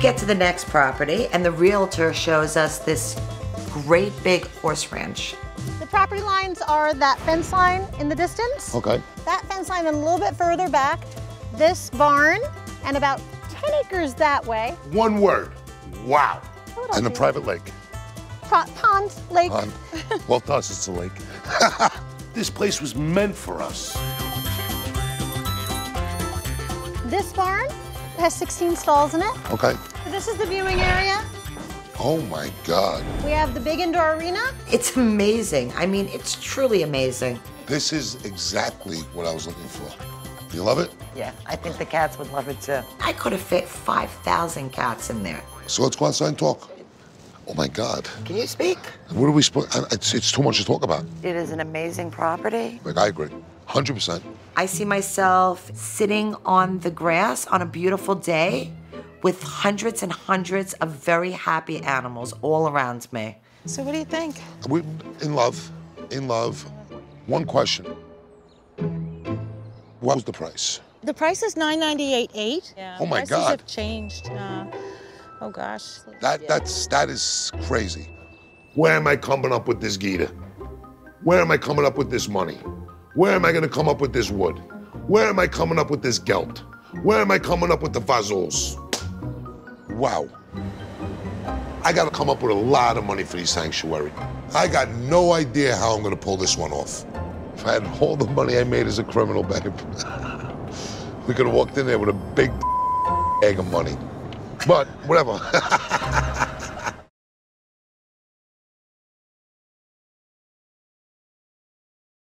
get to the next property, and the realtor shows us this great big horse ranch. The property lines are that fence line in the distance, Okay. that fence line and a little bit further back, this barn, and about 10 acres that way. One word. Wow. And a private lake. Po- Pond, lake. Pond. well, to us, it's a lake. this place was meant for us. This barn has 16 stalls in it. Okay. This is the viewing area. Oh my God. We have the big indoor arena. It's amazing. I mean, it's truly amazing. This is exactly what I was looking for. Do You love it? Yeah, I think the cats would love it too. I could have fit 5,000 cats in there. So let's go outside and talk. Oh my God. Can you speak? What are we supposed? It's, it's too much to talk about. It is an amazing property. Like I agree, hundred percent. I see myself sitting on the grass on a beautiful day with hundreds and hundreds of very happy animals all around me. So what do you think? We in love, in love. One question. What was the price? The price is nine ninety eight eight. Yeah. Oh my prices God. have changed. Uh, oh gosh. That that's that is crazy. Where am I coming up with this Gita? Where am I coming up with this money? Where am I going to come up with this wood? Where am I coming up with this gelt? Where am I coming up with the vazols? Wow. I got to come up with a lot of money for these sanctuary. I got no idea how I'm going to pull this one off. If I had all the money I made as a criminal, babe, we could have walked in there with a big egg of money. But whatever.